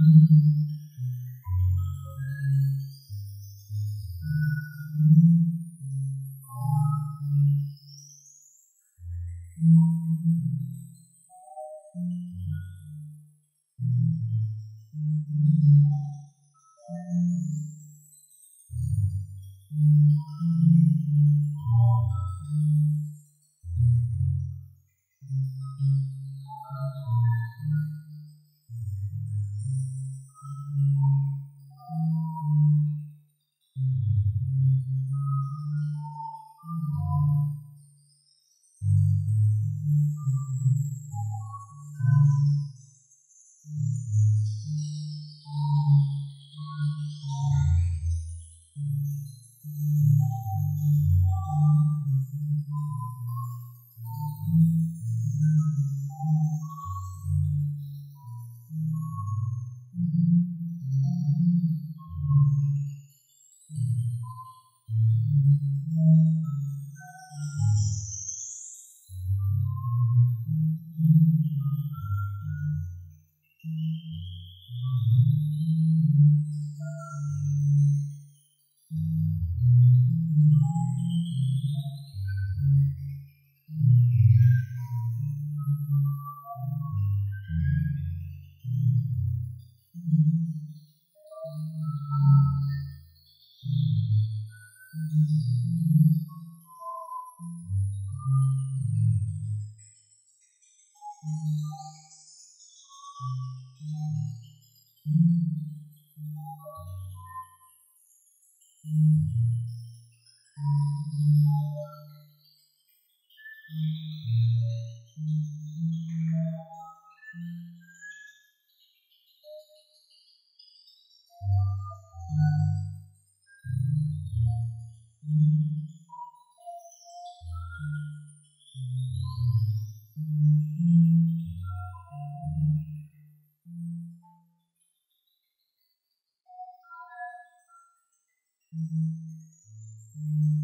Mm-hmm. Música Thank mm -hmm. you. Música